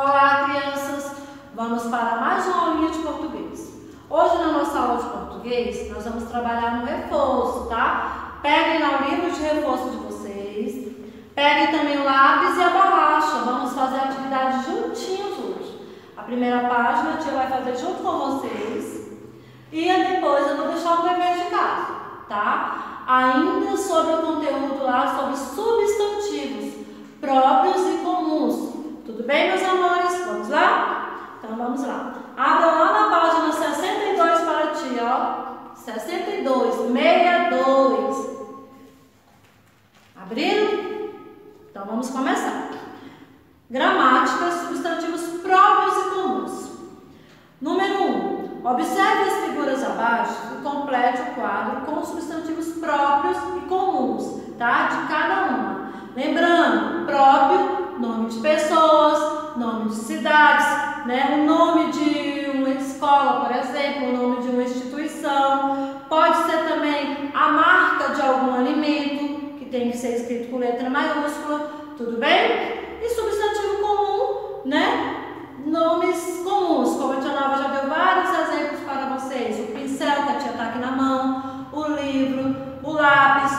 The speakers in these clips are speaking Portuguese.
Olá, crianças! Vamos para mais uma aulinha de português. Hoje, na nossa aula de português, nós vamos trabalhar no reforço, tá? Peguem lá o livro de reforço de vocês, peguem também o lápis e a borracha. Vamos fazer a atividade juntinhos hoje. A primeira página a tia vai fazer junto com vocês e depois eu vou deixar o dever de casa, tá? Ainda sobre o conteúdo lá sobre substantivos próprios e comuns. Tudo bem, meus amores? Vamos lá? Então vamos lá. Abra lá na página 62 para ti, ó. 62, 62. Abriram? Então vamos começar. Gramática, substantivos próprios e comuns. Número 1. Um, observe as figuras abaixo e complete o quadro com substantivos próprios e comuns, tá? De cada uma. Lembrando, próprio nome de pessoas, nome de cidades, né? o nome de uma escola, por exemplo, o nome de uma instituição. Pode ser também a marca de algum alimento, que tem que ser escrito com letra maiúscula, tudo bem? E substantivo comum, né? Nomes comuns, como a tia Nova já deu vários exemplos para vocês. O pincel que a tia está aqui na mão, o livro, o lápis,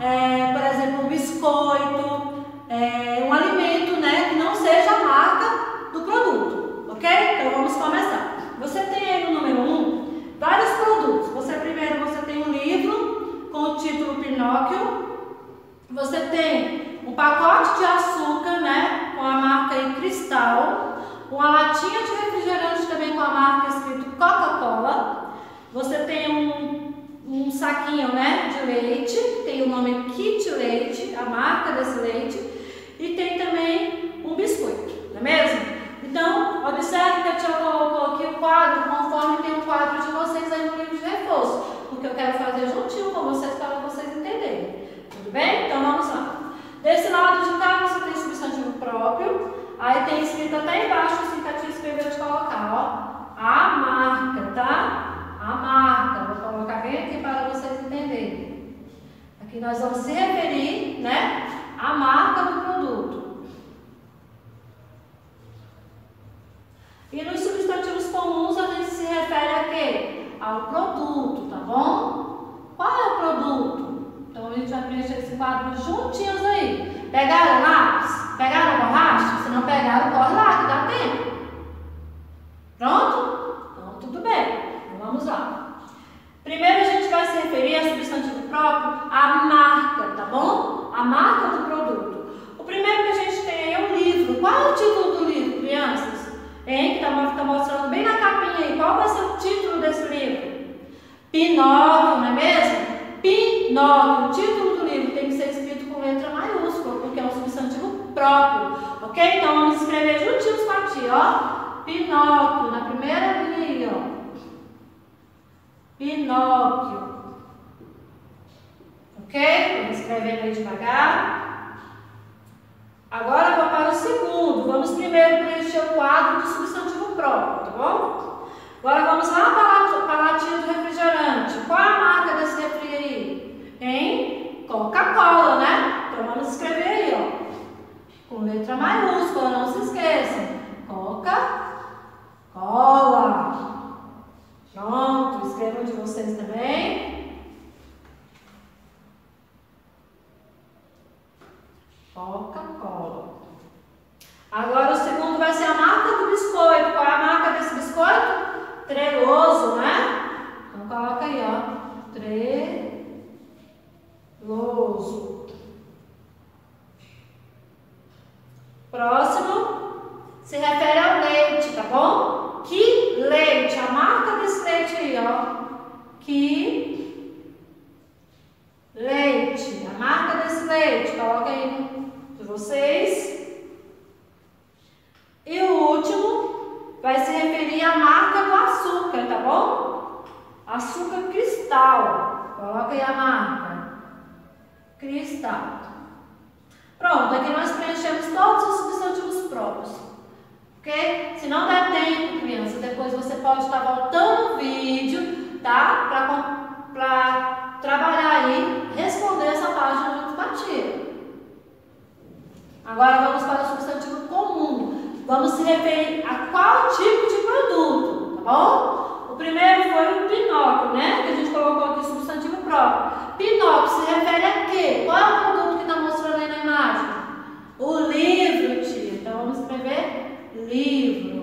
é, por exemplo, o biscoito, é, um alimento né, que não seja a marca do produto, ok? Então vamos começar. Você tem aí no número 1 um, vários produtos. Você primeiro você tem um livro com o título Pinóquio. Você tem um pacote de açúcar, né, com a marca aí Cristal, uma latinha de refrigerante também com a marca escrito Coca-Cola. Você tem um, um saquinho, né, de leite, tem o nome Kit Leite, a marca desse leite e tem também um biscoito, não é mesmo? Então, observe que a tia colocou aqui o quadro conforme tem o quadro de vocês aí no livro de reforço, porque eu quero fazer juntinho com vocês para vocês entenderem. Tudo bem? Então vamos lá. Desse lado de cá você tem substantivo próprio, aí tem escrito até embaixo assim que a tia escreveu de colocar, ó, a marca, tá? A marca. Vou colocar bem aqui para vocês entenderem. Aqui nós vamos se referir, né? a marca do produto. E nos substantivos comuns a gente se refere a quê? Ao produto, tá bom? Qual é o produto? Então a gente vai preencher esse quadro juntinhos aí. Pegaram lápis? Pegaram borracha? Se não pegaram, corre lá que dá tempo. Pronto? Então tudo bem. Então vamos lá. Primeiro a gente vai se referir a substantivo próprio à marca, tá bom? A marca do produto. O primeiro que a gente tem é o livro. Qual é o título do livro, crianças? Hein? Que tá, tá mostrando bem na capinha aí. Qual vai ser o título desse livro? Pinóquio, não é mesmo? Pinóquio. O título do livro tem que ser escrito com letra maiúscula, porque é um substantivo próprio. Ok? Então vamos escrever juntinhos com a tia, ó. Pinóquio, na primeira linha, ó. Pinóquio. Ok? Vamos escrevendo aí devagar. Agora vou para o segundo. Vamos primeiro preencher o quadro do substantivo próprio, tá bom? Agora vamos lá para a latinha do refrigerante. Qual a marca desse refri aí? Em Coca-Cola, né? Então vamos escrever aí, ó. Com letra maiúscula, não se esqueçam. Coca-Cola. Pronto, escrevam de vocês também. Coca-Cola. Agora o segundo vai ser a marca do biscoito. Qual é a marca desse biscoito? Treloso, né? Então coloca aí, ó. Treloso. Próximo se refere ao leite, tá bom? Que leite, a marca desse leite aí, ó. Que leite, a marca desse leite, coloca aí de vocês. E o último vai se referir à marca do açúcar, tá bom? Açúcar cristal, coloca aí a marca. Cristal. Pronto, aqui nós preenchemos todos os substantivos próprios. Ok? Se não der tempo, criança, depois você pode estar voltando o vídeo, tá? Para trabalhar aí, responder essa página junto com a tia. Agora vamos para o substantivo comum. vamos se referir a qual tipo de produto, tá bom? O primeiro foi o Pinóquio, né? Que a gente colocou aqui substantivo próprio. Pinóquio se refere a quê? Qual é o produto que está mostrando aí na imagem? O livro, tia. Então vamos escrever livro.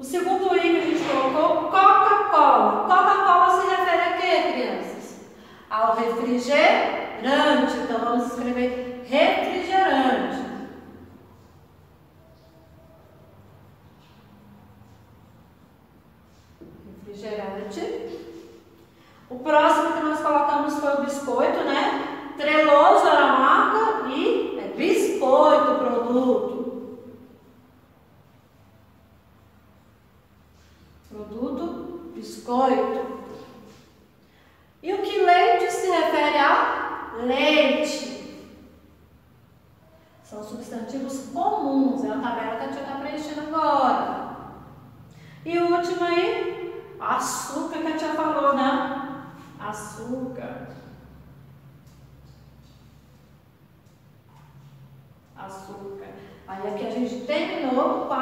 O segundo item que a gente colocou, Coca-Cola. Coca-Cola se refere a quê, crianças? Ao refrigerante. Então vamos escrever refrigerante. Refrigerante. O próximo que nós colocamos foi o biscoito, né? Treloso era a marca e é biscoito produto. Produto biscoito. E o que leite se refere a leite. São substantivos comuns, é a tabela que a gente está preenchendo agora. E o último aí, açúcar que a tia falou, né? açúcar, açúcar. Aí aqui a gente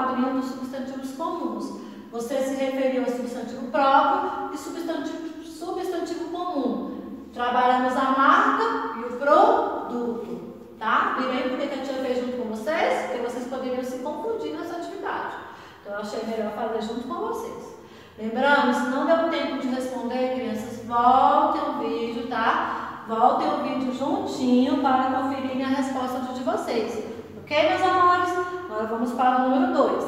terminou o quadrinho dos substantivos comuns. Você se referiu ao substantivo próprio e substantivo, substantivo comum. Trabalhamos a marca e o produto, tá? Virei porque a tia fez junto com vocês, porque vocês poderiam se confundir nessa atividade. Então eu achei melhor fazer junto com vocês. Lembrando, se não deu tempo de responder, crianças, voltem o vídeo, tá? Voltem o vídeo juntinho para conferirem a resposta de vocês. Ok, meus amores? Agora vamos para o número 2.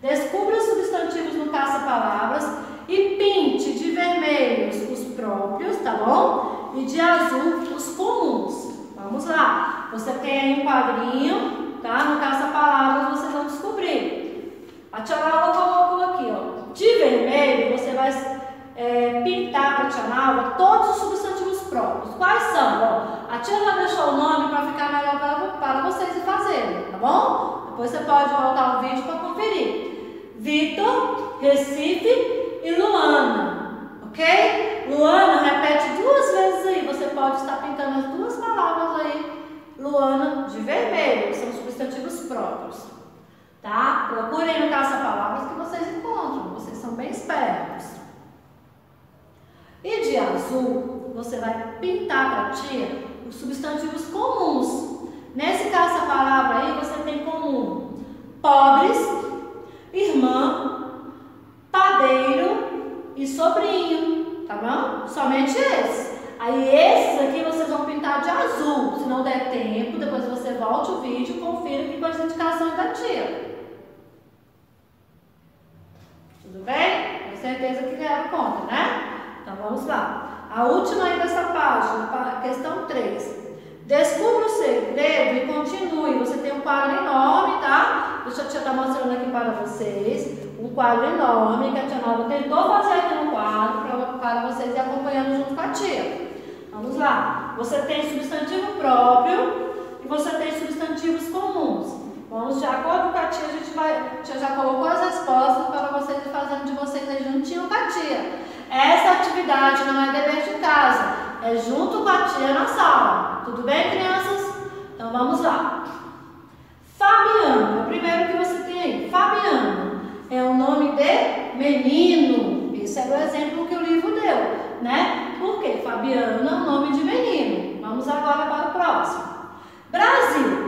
Descubra os substantivos no caça-palavras e pinte de vermelhos os próprios, tá bom? E de azul os comuns. Vamos lá. Você tem aí um quadrinho, tá? No caça-palavras vocês vão descobrir. A tia Laura colocou aqui, ó. De vermelho, você vai é, pintar para a tia Nalva todos os substantivos próprios. Quais são? A tia já deixou o nome para ficar melhor para, para vocês fazerem, tá bom? Depois você pode voltar o vídeo para conferir. Vitor, Recife e Luana, ok? Luana, repete duas vezes aí. Você pode estar pintando as duas palavras aí. Luana de vermelho, que são substantivos próprios. Tá? Procurem no caça-palavras que vocês encontram. Vocês são bem espertos. E de azul, você vai pintar para a tia os substantivos comuns. Nesse caça-palavra aí, você tem comum pobres, irmã, padeiro e sobrinho. Tá bom? Somente esses. Aí esses aqui vocês vão pintar de azul. Se não der tempo, depois você volte o vídeo e confira aqui com as indicações da tia. Tudo bem? Tenho certeza que vieram conta, né? Então vamos lá. A última aí dessa página, questão 3. Descubra o segredo e continue. Você tem um quadro enorme, tá? Deixa eu estar mostrando aqui para vocês. Um quadro enorme que a tia Nova tentou fazer aqui no quadro para, vocês ir acompanhando junto com a tia. Vamos lá. Você tem substantivo próprio e você tem substantivos comuns. Vamos de acordo com a tia, a gente vai. A tia já colocou as respostas para vocês fazendo de vocês aí juntinho com a tia. Essa não é dever de casa, é junto com a tia na sala. Tudo bem, crianças? Então vamos lá. Fabiano, é o primeiro que você tem aí. Fabiano é o nome de menino. Esse era o exemplo que o livro deu, né? Por quê? Fabiano é o nome de menino. Vamos agora para o próximo. Brasil.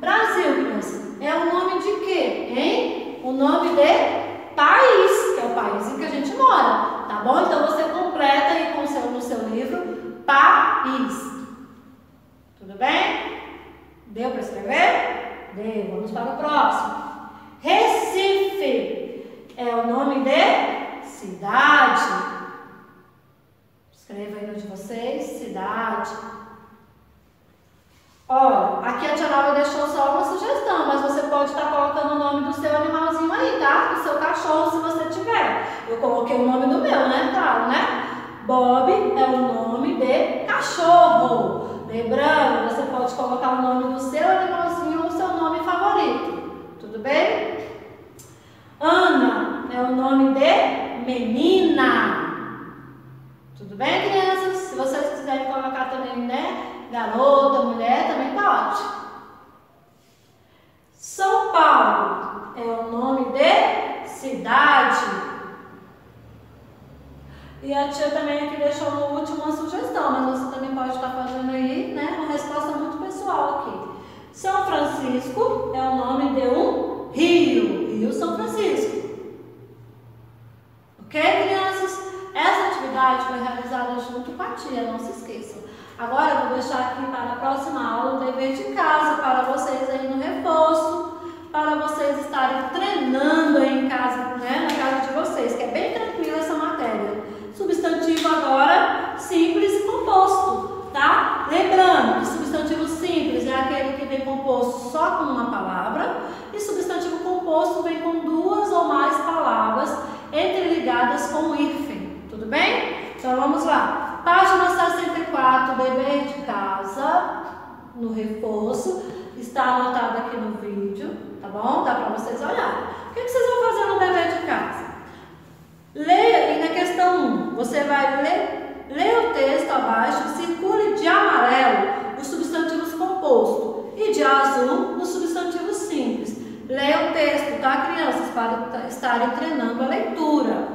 Brasil, criança, é o nome de quê, hein? O nome de país, que é o país em que a gente mora, tá bom? Então você completa aí com seu, no seu livro país. Tudo bem? Deu para escrever? Deu. Vamos para o próximo. Recife é o nome de cidade. Escreva aí no de vocês, Ó, aqui a tia Nova deixou só uma sugestão, mas você pode estar colocando o nome do seu animalzinho aí, tá? Do seu cachorro, se você tiver. Eu coloquei o nome do meu, né? Claro, né? Bob é o nome de cachorro. Lembrando, você pode colocar o nome do seu animalzinho ou o seu nome favorito. Tudo bem? Ana é o nome de menina. Tudo bem, crianças? Se vocês quiserem colocar também, né? Garota, mulher, também tá ótimo. São Paulo é o nome de cidade. E a tia também aqui deixou uma sugestão, mas você também pode estar fazendo aí, né? Uma resposta muito pessoal aqui. São Francisco é o nome de um rio, Rio São Francisco. Ok, crianças? Essa atividade foi realizada junto com a tia, não se esqueçam. Agora eu vou deixar aqui para a próxima aula o dever de casa para vocês aí no reforço, para vocês estarem treinando aí em casa, né, na casa de vocês, que é bem tranquila essa matéria. Substantivo agora simples e composto, tá? Lembrando que substantivo simples é aquele que vem composto só com uma palavra e substantivo composto vem com duas ou mais palavras entreligadas com o hífen, tudo bem? Então vamos lá. 64, dever de casa, no reforço, está anotado aqui no vídeo, tá bom? Dá para vocês olharem. O que, vocês vão fazer no dever de casa? Leia, e na questão 1, você vai ler, ler o texto abaixo, circule de amarelo os substantivos compostos e de azul os substantivos simples. Leia o texto, tá, crianças, para estarem treinando a leitura.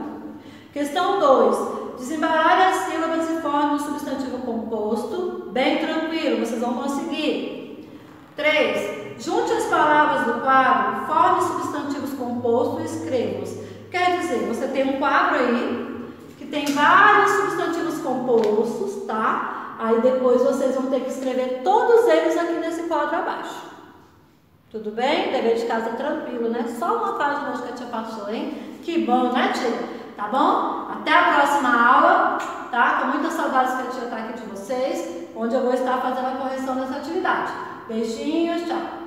Questão 2. Desembaralhe as sílabas e forme um substantivo composto. Bem tranquilo, vocês vão conseguir. 3. Junte as palavras do quadro, forme substantivos compostos e escreva-os. Quer dizer, você tem um quadro aí que tem vários substantivos compostos, tá? Aí depois vocês vão ter que escrever todos eles aqui nesse quadro abaixo. Tudo bem? Dever de casa tranquilo, né? Só uma página hoje que a tia passou, hein? Que bom, né, tia? Tá bom? Até a próxima aula, tá? Com muitas saudades que a tia tá aqui de vocês, onde eu vou estar fazendo a correção dessa atividade. Beijinhos, tchau!